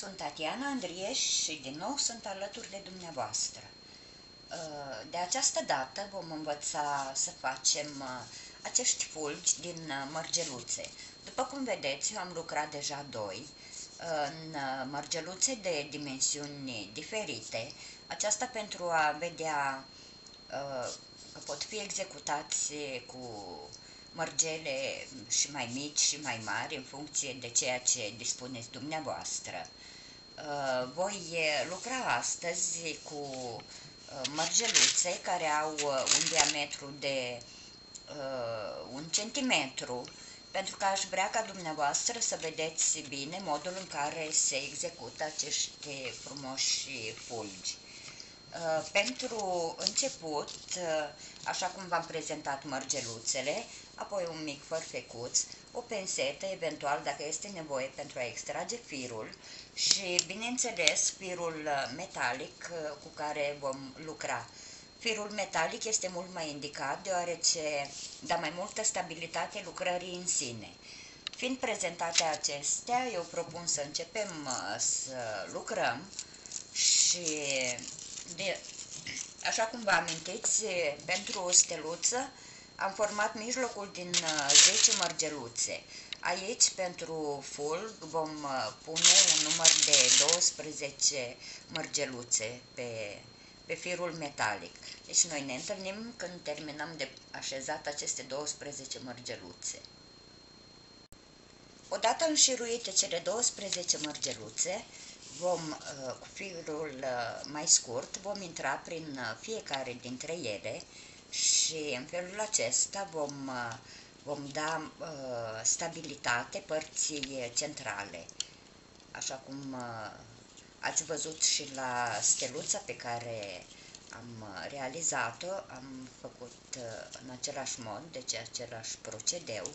Sunt Tatiana Andrieș și din nou sunt alături de dumneavoastră. Uh, de această dată vom învăța să facem uh, acești fulgi din uh, mărgeluțe. După cum vedeți, eu am lucrat deja doi în mărgeluțe de dimensiuni diferite. Aceasta pentru a vedea că pot fi executați cu mărgele și mai mici și mai mari în funcție de ceea ce dispuneți dumneavoastră. Uh, voi lucra astăzi cu uh, mărgeluțe care au uh, un diametru de un centimetru pentru că aș vrea ca dumneavoastră să vedeți bine modul în care se execută acești frumoși fulgi. Pentru început, așa cum v-am prezentat mărgeluțele, apoi un mic fărfecuț, o pensetă, eventual dacă este nevoie pentru a extrage firul și, bineînțeles, firul uh, metalic uh, cu care vom lucra. Firul metalic este mult mai indicat deoarece dă mai multă stabilitate lucrării în sine. Fiind prezentate acestea, eu propun să începem uh, să lucrăm și, de, așa cum vă amintiți, pentru o steluță am format mijlocul din 10 mărgeluțe. Aici, pentru fulg, vom uh, pune un număr de 12 mărgeluțe pe, pe firul metalic. Deci noi ne întâlnim când terminăm de așezat aceste 12 mărgeluțe. Odată înșiruite cele 12 mărgeluțe, vom, uh, cu firul uh, mai scurt, vom intra prin fiecare dintre ele și în felul acesta vom vom da uh, stabilitate părții centrale, așa cum uh, ați văzut și la steluța pe care am realizat-o, am făcut uh, în același mod, deci același procedeu.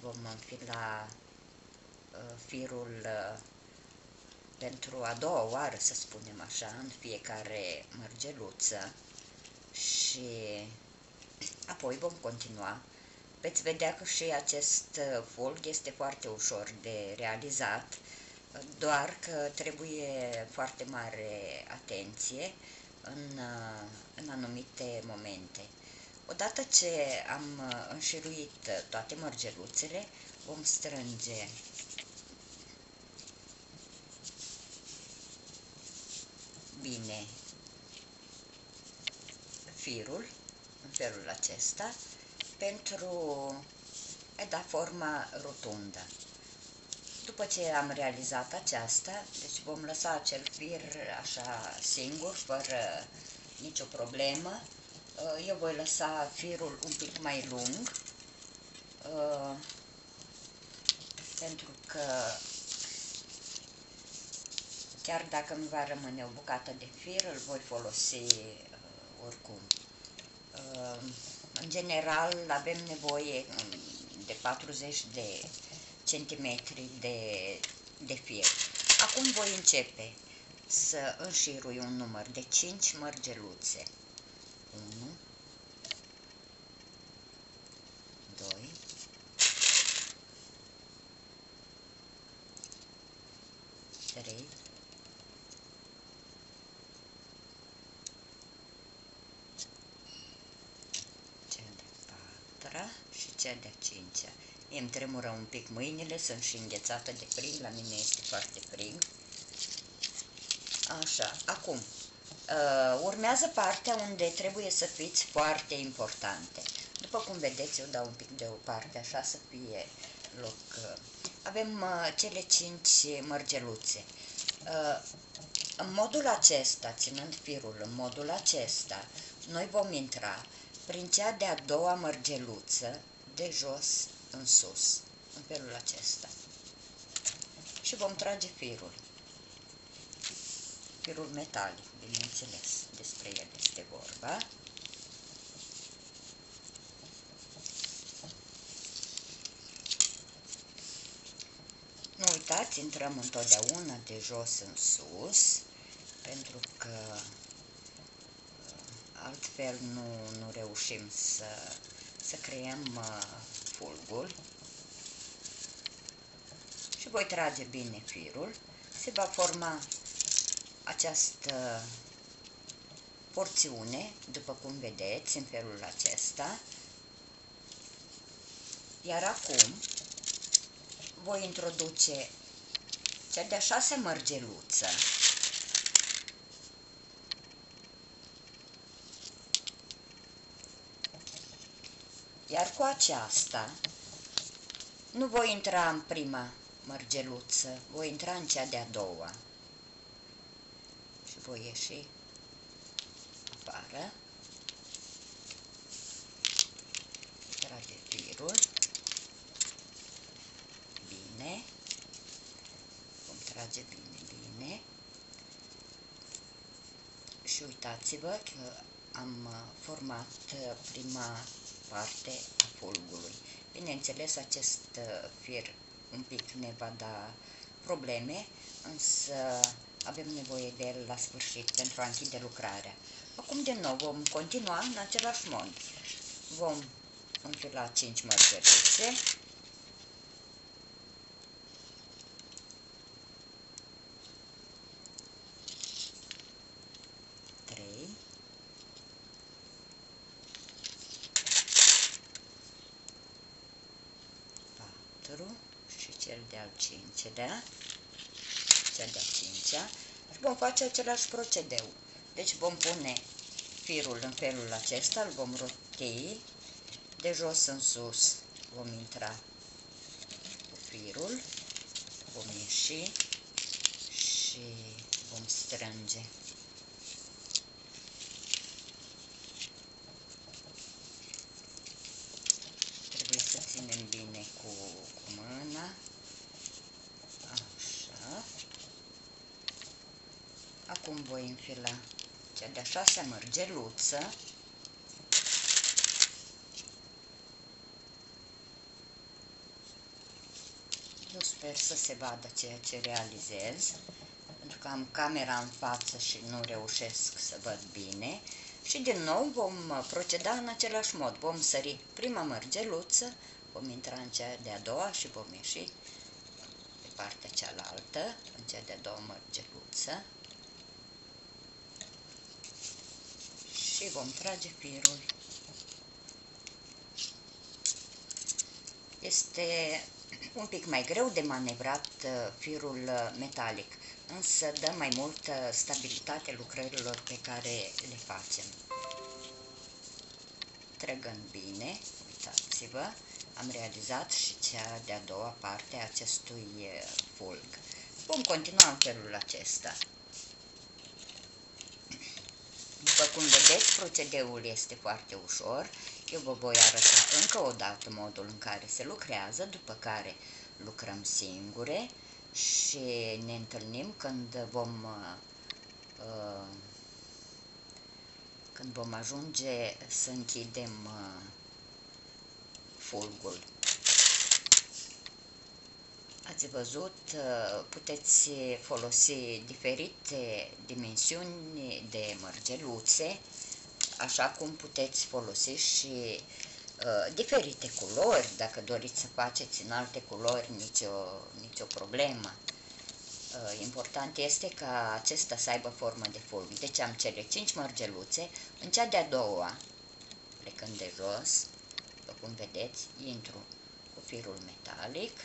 Vom înfila uh, firul uh, pentru a doua oară, să spunem așa, în fiecare mărgeluță și apoi vom continua. Veți vedea că și acest uh, fulg este foarte ușor de realizat, doar că trebuie foarte mare atenție în, uh, în anumite momente. Odată ce am uh, înșiruit toate mărgeluțele, vom strânge. Bine firul în felul acesta pentru a da forma rotundă. După ce am realizat aceasta, deci vom lăsa acel fir așa singur, fără nicio problemă. Uh, eu voi lăsa firul un pic mai lung, uh, pentru că chiar dacă nu va rămâne o bucată de fir, îl voi folosi uh, oricum. În general avem nevoie um, de 40 de centimetri de, de fir. Acum voi începe să înșirui un număr de 5 mărgeluțe. 1, cea de-a cincea. Îmi tremură un pic mâinile, sunt și înghețată de frig, la mine este foarte frig. Așa, acum, uh, urmează partea unde trebuie să fiți foarte importante. După cum vedeți, eu dau un pic de o parte, așa să fie loc. Uh, avem uh, cele cinci mărgeluțe. Uh, în modul acesta, ținând firul în modul acesta, noi vom intra prin cea de-a doua mărgeluță de jos în sus, în felul acesta. Și vom trage firul. Firul metalic, bineînțeles, despre el este vorba. Nu uitați, intrăm întotdeauna de jos în sus, pentru că uh, altfel nu, nu reușim să să creăm uh, fulgul și voi trage bine firul, se va forma această porțiune, după cum vedeți, în felul acesta. Iar acum voi introduce cea de-a șase mărgeluță. Iar cu aceasta nu voi intra în prima mărgeluță, voi intra în cea de-a doua. Și voi ieși afară, trage firul, bine, vom trage bine, bine. Și uitați-vă că am format prima parte a fulgului. Bineînțeles, acest fir un pic ne va da probleme, însă avem nevoie de el la sfârșit pentru a închide lucrarea. Acum, din nou, vom continua în același mod. Vom înfila 5 mărgărițe. Și cel de-al cincilea cea de-a cincea, și vom face același procedeu. Deci vom pune firul în felul acesta, îl vom roti de jos în sus, vom intra cu firul, vom ieși și vom strânge. Trebuie să ținem bine cu, cu mâna. Acum voi înfila cea de-a șasea mărgeluță. Eu sper să se vadă ceea ce realizez, pentru că am camera în față și nu reușesc să văd bine. Și din nou vom proceda în același mod. Vom sări prima mărgeluță, vom intra în cea de-a doua și vom ieși pe partea cealaltă, în cea de-a doua mărgeluță. Și vom trage firul. Este un pic mai greu de manevrat uh, firul uh, metalic, însă dă mai multă stabilitate lucrărilor pe care le facem. Trăgând bine, uitați-vă, am realizat și cea de-a doua parte a acestui uh, fulg. Vom continua în felul acesta. După cum vedeți, procedeul este foarte ușor. Eu vă voi arăta încă o dată modul în care se lucrează, după care lucrăm singure și ne întâlnim când vom, uh, când vom ajunge să închidem uh, fulgul. Ați văzut, uh, puteți folosi diferite dimensiuni de mărgeluțe, așa cum puteți folosi și uh, diferite culori, dacă doriți să faceți în alte culori, nicio, nicio problemă. Uh, important este ca acesta să aibă formă de fulg. Deci am cele 5 mărgeluțe, în cea de-a doua, plecând de jos, după cum vedeți, intru cu firul metalic,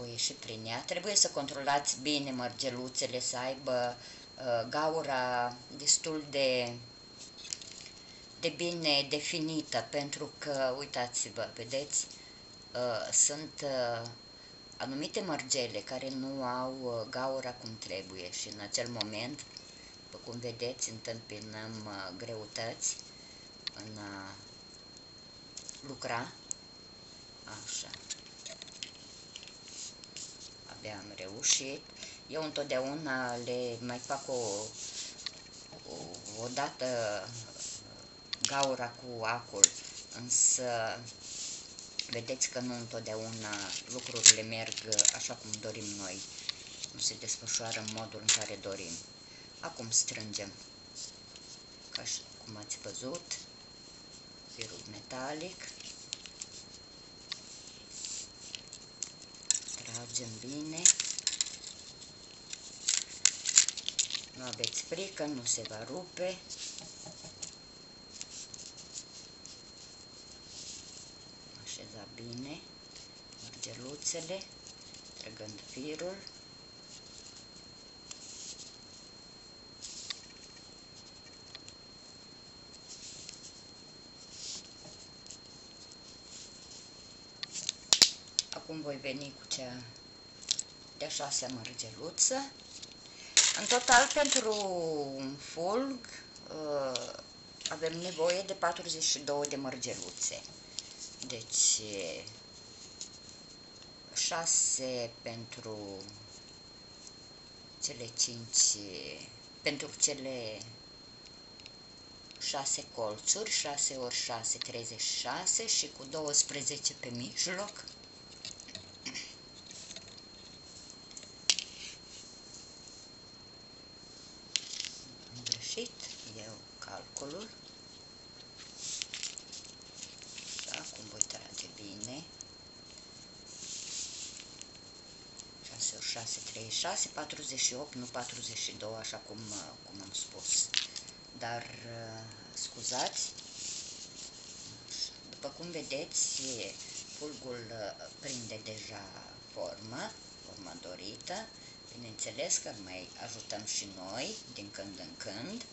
voi ieși prin ea. Trebuie să controlați bine mărgeluțele, să aibă uh, gaura destul de, de bine definită, pentru că, uitați-vă, vedeți, uh, sunt uh, anumite mărgele care nu au uh, gaura cum trebuie și în acel moment, după cum vedeți, întâmpinăm uh, greutăți în a lucra. Așa abia am reușit. Eu întotdeauna le mai fac o, o, o dată gaura cu acul, însă vedeți că nu întotdeauna lucrurile merg așa cum dorim noi. Nu se desfășoară în modul în care dorim. Acum strângem, ca și cum ați văzut, firul metalic tragem bine. Nu aveți frică, nu se va rupe. Așeza bine mărgeluțele, trăgând firul. Acum voi veni cu cea de-a șasea mărgeluță. În total, pentru un fulg, uh, avem nevoie de 42 de mărgeluțe. Deci, 6 pentru cele 5, pentru cele 6 colțuri, 6 ori 6, 36 și cu 12 pe mijloc. greșit, eu calculul. Și acum voi trage bine. 6 ori 6, 36, 48, nu 42, așa cum, cum am spus. Dar, scuzați, după cum vedeți, fulgul prinde deja formă, forma dorită. Bineînțeles că mai ajutăm și noi, din când în când.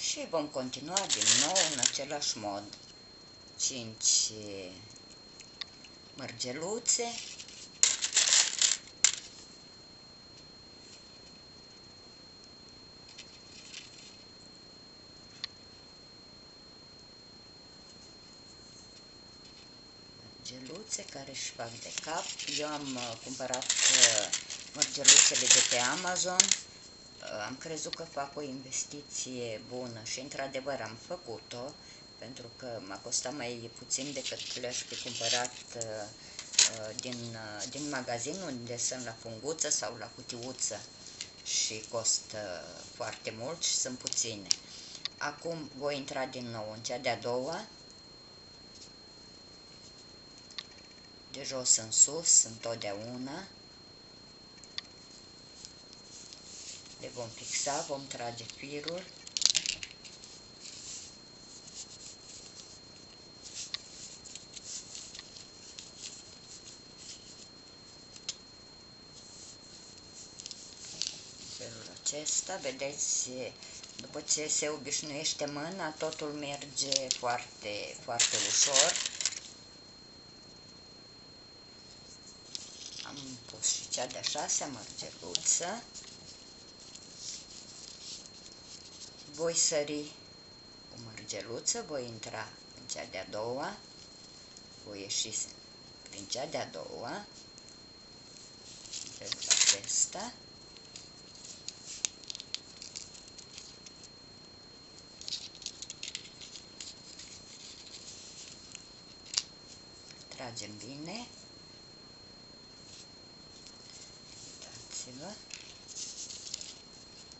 Și vom continua din nou în același mod. 5 mărgeluțe. Mărgeluțe care își fac de cap. Eu am cumpărat mărgeluțele de pe Amazon. Am crezut că fac o investiție bună și într-adevăr am făcut-o pentru că m-a costat mai puțin decât le-aș fi cumpărat din, din magazin unde sunt la funguță sau la cutiuță și costă foarte mult și sunt puține. Acum voi intra din nou în cea de-a doua, de jos în sus, întotdeauna. le vom fixa, vom trage firul felul acesta, vedeți, după ce se obișnuiește mâna, totul merge foarte, foarte ușor. Am pus și cea de-a șasea mărgeluță. voi sări cu mărgeluță, voi intra în cea de-a doua, voi ieși prin cea de-a doua, în felul acesta. Tragem bine. Uitați-vă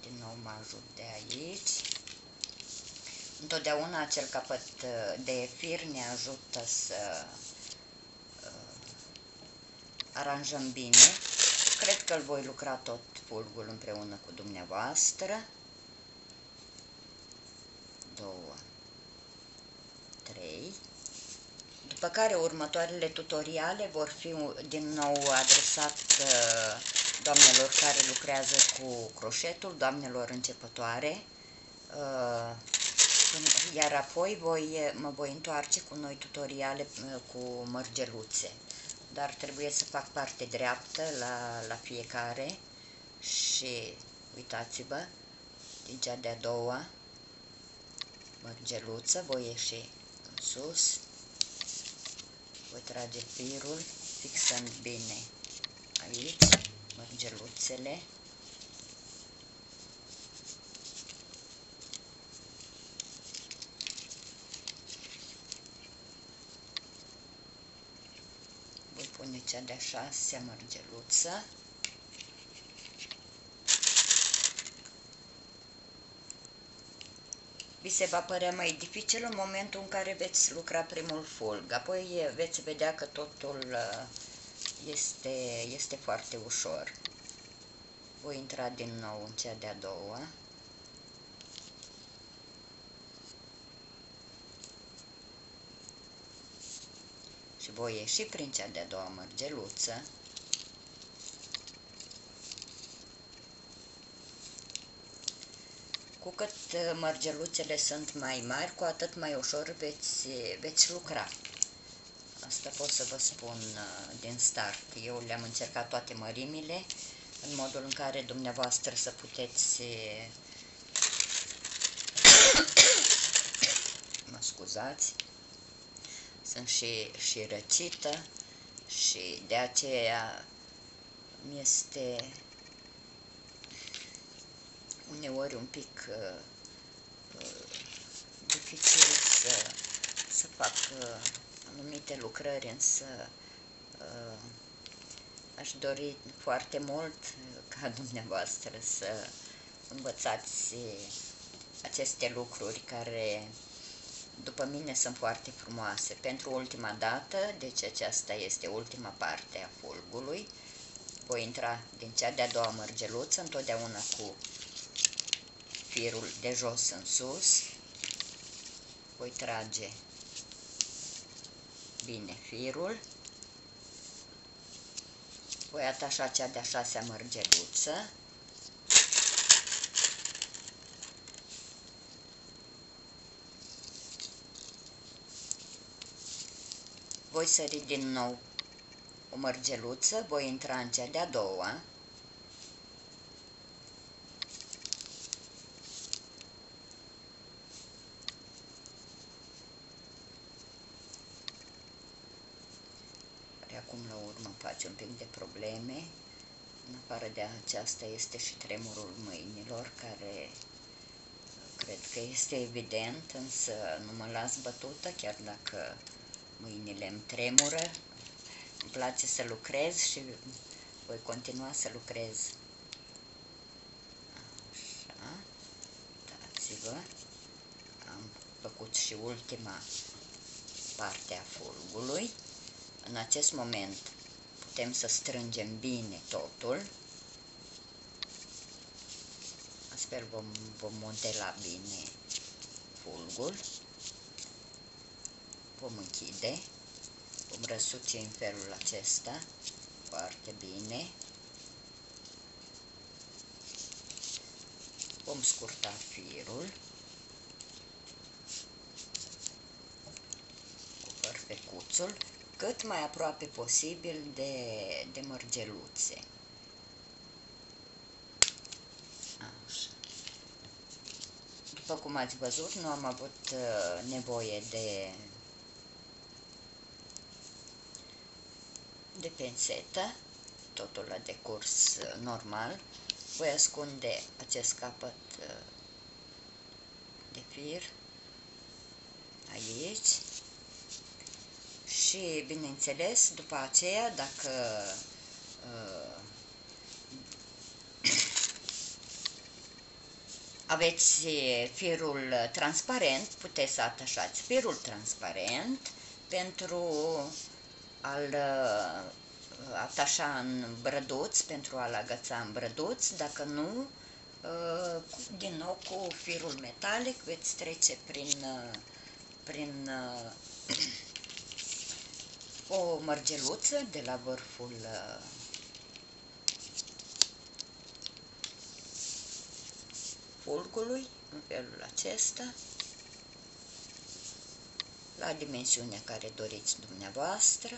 din nou mă ajut de aici. Întotdeauna acel capăt uh, de fir ne ajută să uh, aranjăm bine. Cred că îl voi lucra tot fulgul împreună cu dumneavoastră. Două, trei. După care următoarele tutoriale vor fi din nou adresat uh, doamnelor care lucrează cu croșetul, doamnelor începătoare, uh, iar apoi voi, mă voi întoarce cu noi tutoriale uh, cu mărgeluțe. Dar trebuie să fac parte dreaptă la, la fiecare și uitați-vă, din cea de-a doua mărgeluță voi ieși în sus, voi trage firul fixând bine aici mărgeluțele. Voi pune cea de-a șasea mărgeluță. vi se va părea mai dificil în momentul în care veți lucra primul fulg. Apoi veți vedea că totul uh, este, este foarte ușor. Voi intra din nou în cea de-a doua. Și voi ieși prin cea de-a doua mărgeluță. Cu cât uh, mărgeluțele sunt mai mari, cu atât mai ușor veți, veți lucra. Asta pot să vă spun uh, din start. Eu le-am încercat toate mărimile, în modul în care dumneavoastră să puteți mă scuzați, sunt și, și răcită și de aceea mi este uneori un pic uh, uh, dificil să, să fac uh, anumite lucrări, însă uh, aș dori foarte mult ca dumneavoastră să învățați aceste lucruri care după mine sunt foarte frumoase. Pentru ultima dată, deci aceasta este ultima parte a fulgului, voi intra din cea de-a doua mărgeluță, întotdeauna cu firul de jos în sus, voi trage bine firul, voi atașa cea de-a șasea mărgeluță, voi sări din nou o mărgeluță, voi intra în cea de-a doua, acum la urmă face un pic de probleme. În afară de aceasta este și tremurul mâinilor, care cred că este evident, însă nu mă las bătută, chiar dacă mâinile îmi tremură. Îmi place să lucrez și voi continua să lucrez. Așa, dați-vă. Am făcut și ultima parte a fulgului. În acest moment putem să strângem bine totul. Astfel vom, vom modela bine fulgul. Vom închide. Vom răsuce în felul acesta foarte bine. Vom scurta firul cu perfecuțul cât mai aproape posibil de, de mărgeluțe. Așa. După cum ați văzut, nu am avut uh, nevoie de, de pensetă, totul a decurs uh, normal. Voi ascunde acest capăt uh, de fir aici și, bineînțeles, după aceea, dacă uh, aveți firul transparent, puteți să atașați firul transparent pentru a-l uh, atașa în brăduț, pentru a-l agăța în brăduț, dacă nu, uh, din nou cu firul metalic veți trece prin, uh, prin o mărgeluță de la vârful uh, fulgului, în felul acesta, la dimensiunea care doriți dumneavoastră.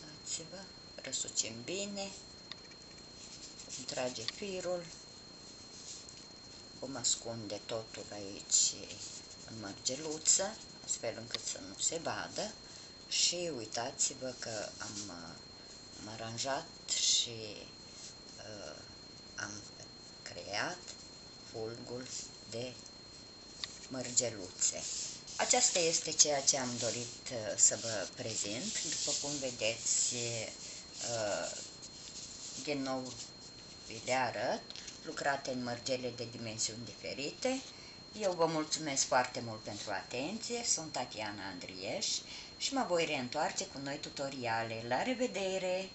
Dați-vă, răsucem bine, trage firul, vom ascunde totul aici în mărgeluță, astfel încât să nu se vadă și uitați-vă că am, am aranjat și uh, am creat fulgul de mărgeluțe. Aceasta este ceea ce am dorit uh, să vă prezint. După cum vedeți, uh, din nou vi le arăt lucrate în mărgele de dimensiuni diferite. Eu vă mulțumesc foarte mult pentru atenție, sunt Tatiana Andrieș și mă voi reîntoarce cu noi tutoriale. La revedere!